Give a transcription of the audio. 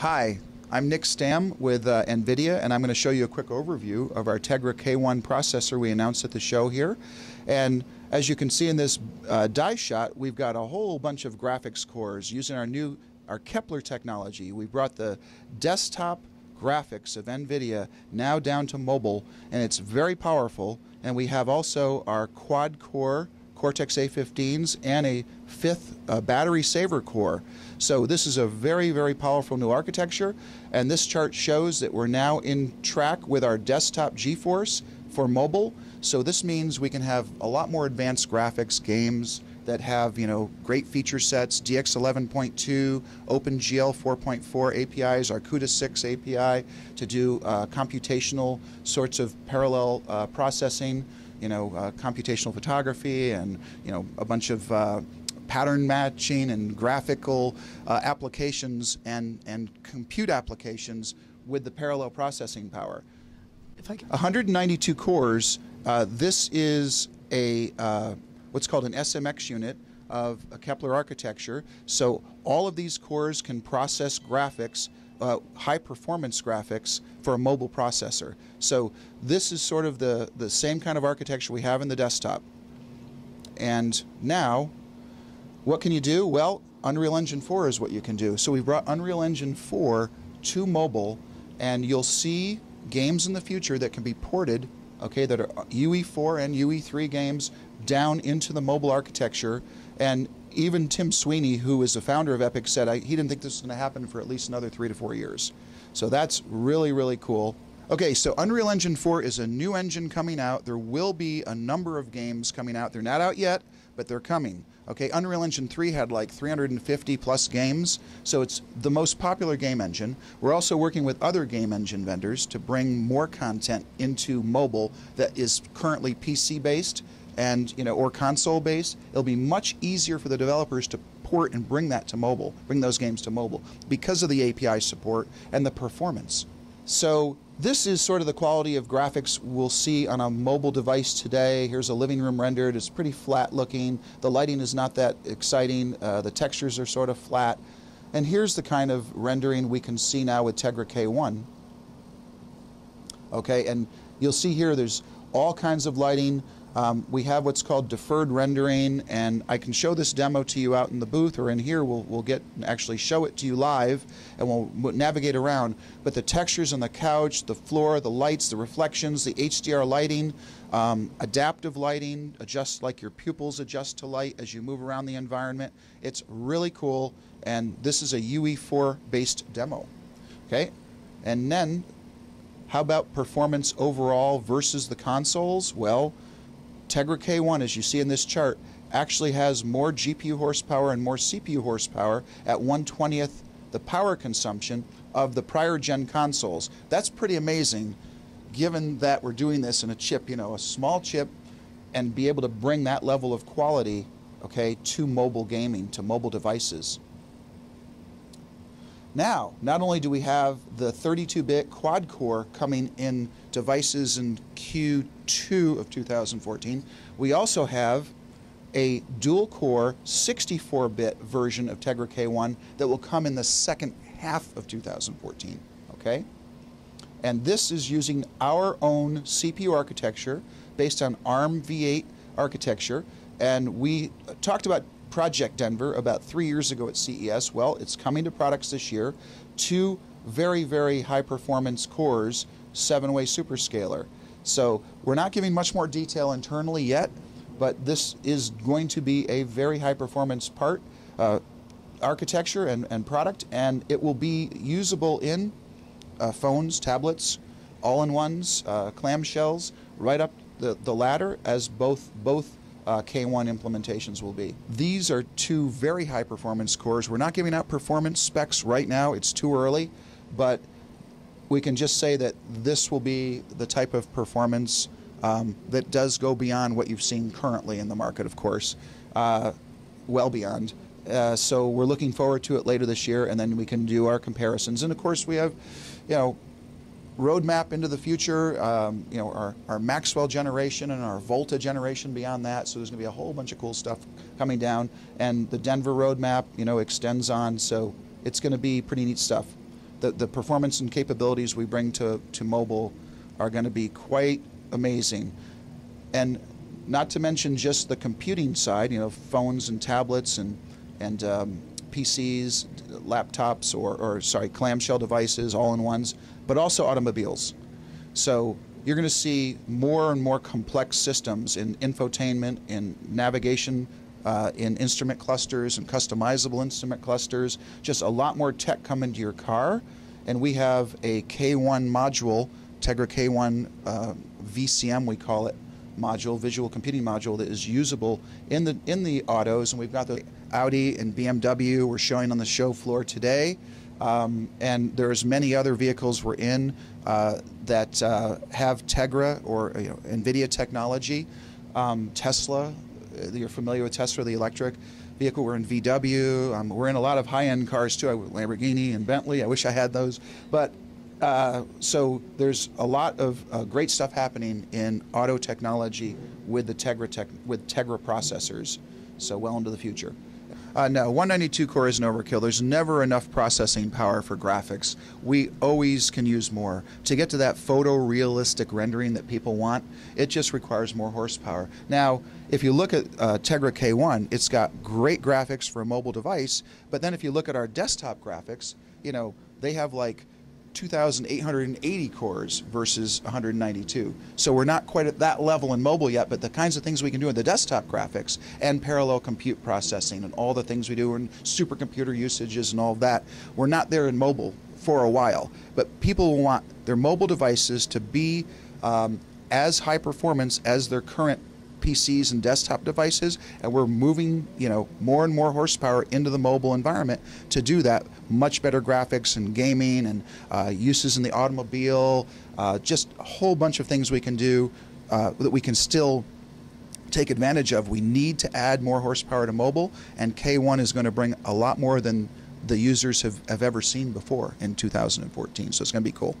Hi, I'm Nick Stam with uh, NVIDIA, and I'm going to show you a quick overview of our Tegra K1 processor we announced at the show here. And as you can see in this uh, die shot, we've got a whole bunch of graphics cores using our new our Kepler technology. We brought the desktop graphics of NVIDIA now down to mobile, and it's very powerful. And we have also our quad core Cortex A15s and a fifth uh, battery saver core. So this is a very, very powerful new architecture. And this chart shows that we're now in track with our desktop GeForce for mobile. So this means we can have a lot more advanced graphics, games, that have you know great feature sets, DX11.2, OpenGL 4.4 APIs, our CUDA 6 API to do uh, computational sorts of parallel uh, processing, you know, uh, computational photography, and you know a bunch of uh, pattern matching and graphical uh, applications and and compute applications with the parallel processing power. 192 cores. Uh, this is a what's called an SMX unit of a Kepler architecture. So all of these cores can process graphics, uh, high performance graphics for a mobile processor. So this is sort of the, the same kind of architecture we have in the desktop. And now, what can you do? Well, Unreal Engine 4 is what you can do. So we brought Unreal Engine 4 to mobile, and you'll see games in the future that can be ported okay, that are UE4 and UE3 games down into the mobile architecture. And even Tim Sweeney, who is the founder of Epic, said he didn't think this was going to happen for at least another three to four years. So that's really, really cool. Okay, so Unreal Engine 4 is a new engine coming out. There will be a number of games coming out. They're not out yet, but they're coming. Okay, Unreal Engine 3 had like 350 plus games, so it's the most popular game engine. We're also working with other game engine vendors to bring more content into mobile that is currently PC based and you know or console based. It'll be much easier for the developers to port and bring that to mobile, bring those games to mobile because of the API support and the performance. So this is sort of the quality of graphics we'll see on a mobile device today. Here's a living room rendered. It's pretty flat looking. The lighting is not that exciting. Uh, the textures are sort of flat. And here's the kind of rendering we can see now with Tegra K1. Okay, and you'll see here there's all kinds of lighting. Um, we have what's called deferred rendering, and I can show this demo to you out in the booth or in here. We'll, we'll get actually show it to you live, and we'll, navigate around. But the textures on the couch, the floor, the lights, the reflections, the HDR lighting, um, adaptive lighting, adjust like your pupils adjust to light as you move around the environment. It's really cool, and this is a UE4 based demo. Okay, and then how about performance overall versus the consoles? Well, Tegra K1, as you see in this chart, actually has more GPU horsepower and more CPU horsepower at 120th the power consumption of the prior gen consoles. That's pretty amazing given that we're doing this in a chip, you know, a small chip and be able to bring that level of quality, okay, to mobile gaming, to mobile devices. Now, not only do we have the 32-bit quad core coming in devices in Q2 of 2014, we also have a dual core 64-bit version of Tegra K1 that will come in the second half of 2014, okay? And this is using our own CPU architecture based on ARM v8 architecture. And we talked about Project Denver about three years ago at CES. Well, it's coming to products this year. Two very, very high performance cores, seven way superscalar. So we're not giving much more detail internally yet, but this is going to be a very high performance part, uh, architecture and, and product, and it will be usable in uh, phones, tablets, all in ones, uh, clamshells, right up the, the ladder as both both uh, K1 implementations will be. These are two very high performance cores. We're not giving out performance specs right now, it's too early, but we can just say that this will be the type of performance um, that does go beyond what you've seen currently in the market, of course, uh, well beyond. Uh, so we're looking forward to it later this year, and then we can do our comparisons. And of course, we have, you know, roadmap into the future, um, you know, our, our Maxwell generation and our Volta generation beyond that. So there's going to be a whole bunch of cool stuff coming down. And the Denver roadmap, you know, extends on. So it's going to be pretty neat stuff. the, the performance and capabilities we bring to, to mobile are going to be quite amazing. And not to mention just the computing side, you know, phones and tablets and, and um, PCs, laptops, or, or sorry, clamshell devices, all in ones, but also automobiles. So you're going to see more and more complex systems in infotainment, in navigation, uh, in instrument clusters and customizable instrument clusters. Just a lot more tech coming to your car. And we have a K1 module, Tegra K1 uh, VCM, we call it, module, visual computing module that is usable in the in the autos, and we've got the Audi and BMW we're showing on the show floor today. Um, and there's many other vehicles we're in uh, that uh, have Tegra or you know, NVIDIA technology. Um, Tesla, uh, you're familiar with Tesla, the electric vehicle. We're in VW. Um, we're in a lot of high-end cars too, Lamborghini and Bentley. I wish I had those, but uh, so there's a lot of uh, great stuff happening in auto technology with the Tegra tech, with Tegra processors. So well into the future. Uh, no, 192 core is an overkill. There's never enough processing power for graphics. We always can use more. To get to that photorealistic rendering that people want, it just requires more horsepower. Now, if you look at uh, Tegra K1, it's got great graphics for a mobile device, but then if you look at our desktop graphics, you know, they have like 2,880 cores versus 192. So we're not quite at that level in mobile yet, but the kinds of things we can do in the desktop graphics and parallel compute processing and all the things we do in supercomputer usages and all that, we're not there in mobile for a while. But people want their mobile devices to be um, as high performance as their current PCs and desktop devices, and we're moving, you know, more and more horsepower into the mobile environment to do that. Much better graphics and gaming and uh, uses in the automobile, uh, just a whole bunch of things we can do uh, that we can still take advantage of. We need to add more horsepower to mobile, and K1 is going to bring a lot more than the users have, have ever seen before in 2014. So it's going to be cool.